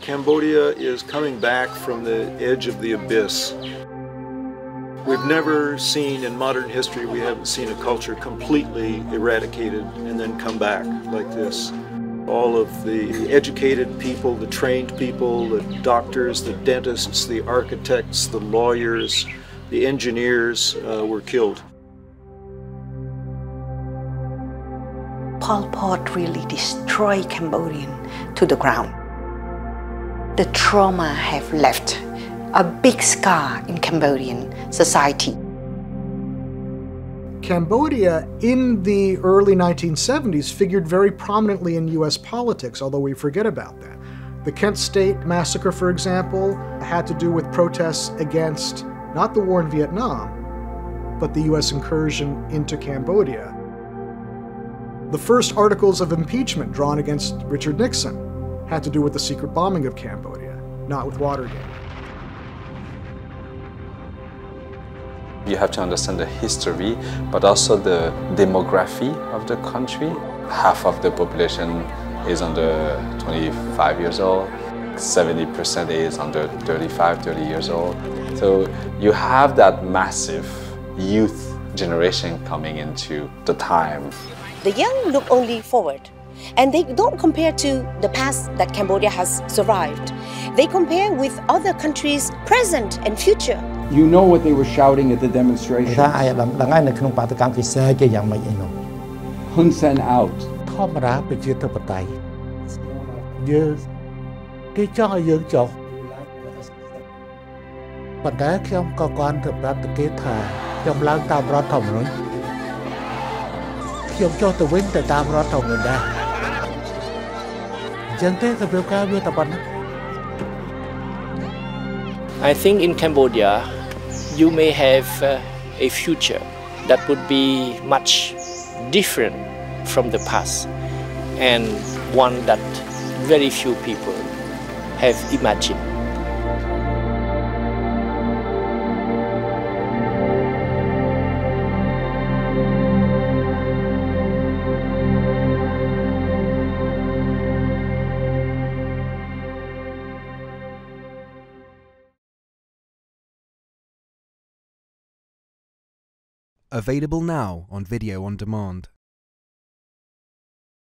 Cambodia is coming back from the edge of the abyss. We've never seen in modern history, we haven't seen a culture completely eradicated and then come back like this. All of the educated people, the trained people, the doctors, the dentists, the architects, the lawyers, the engineers uh, were killed. Pol Pot really destroyed Cambodian to the ground. The trauma have left a big scar in Cambodian society. Cambodia in the early 1970s figured very prominently in US politics, although we forget about that. The Kent State massacre, for example, had to do with protests against not the war in Vietnam, but the US incursion into Cambodia. The first articles of impeachment drawn against Richard Nixon had to do with the secret bombing of Cambodia, not with Watergate. You have to understand the history, but also the demography of the country. Half of the population is under 25 years old, 70% is under 35, 30 years old. So you have that massive youth generation coming into the time. The young look only forward and they don't compare to the past that Cambodia has survived. They compare with other countries' present and future. You know what they were shouting at the demonstration? ថាអាយឡើងហើយនៅក្នុងបាតកម្មគេសើគេយ៉ាងម៉េចឯនោះ Hun Sen out. ធម្មតាប្រជាធិបតេយ្យយើងគេចង់ឲ្យយើងចុះប៉ុន្តែខ្ញុំក៏គាត់ទៅប្រាប់ទៅគេថាខ្ញុំឡើងតាមរដ្ឋធម្មនុញ្ញខ្ញុំចុះទៅវិញទៅតាមរដ្ឋធម្មនុញ្ញដែរ I think in Cambodia you may have uh, a future that would be much different from the past and one that very few people have imagined. Available now on video on demand.